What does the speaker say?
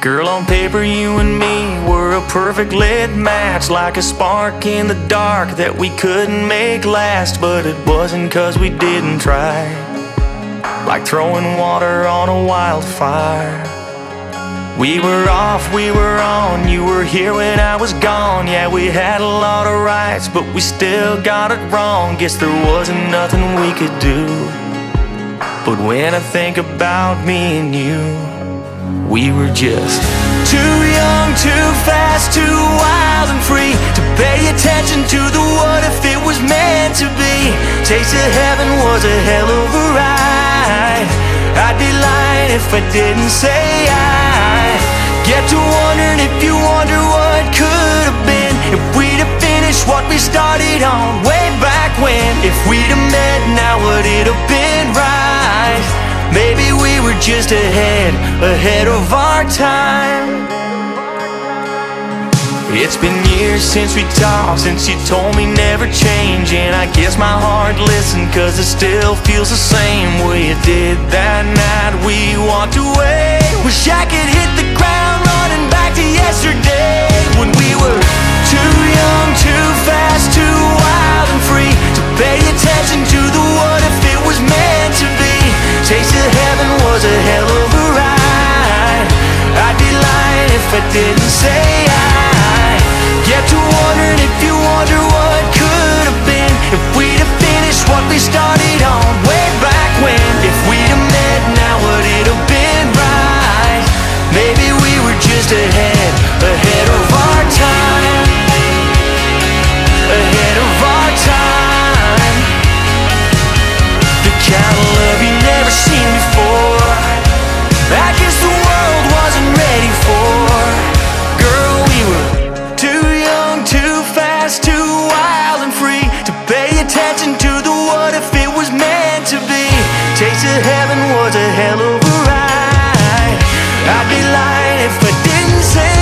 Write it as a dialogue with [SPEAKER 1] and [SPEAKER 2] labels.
[SPEAKER 1] Girl, on paper, you and me were a perfect lit match Like a spark in the dark that we couldn't make last. But it wasn't cause we didn't try. Like throwing water on a wildfire. We were off, we were on, you were here when I was gone. Yeah, we had a lot of rights, but we still got it wrong. Guess there wasn't nothing we could do. But when I think about me and you we were just too young, too fast, too wild and free To pay attention to the what if it was meant to be. Taste of heaven was a hell of a ride. I'd be lying if I didn't say I. Get to wondering if you wonder what could have been If we'd have finished what we started on way back when. If we'd have met now would it have just ahead, ahead of our time. It's been years since we talked, since you told me never change And I guess my heart listened, cause it still feels the same. Way it did that night we walked away. Wish I could hit the ground running back to yesterday When we were too young, too fast, too wild and free. To pay attention to the what if it was meant was a hell of a ride. I'd be lying if I didn't say to heaven was a hell of a ride. I'd be lying if I didn't say.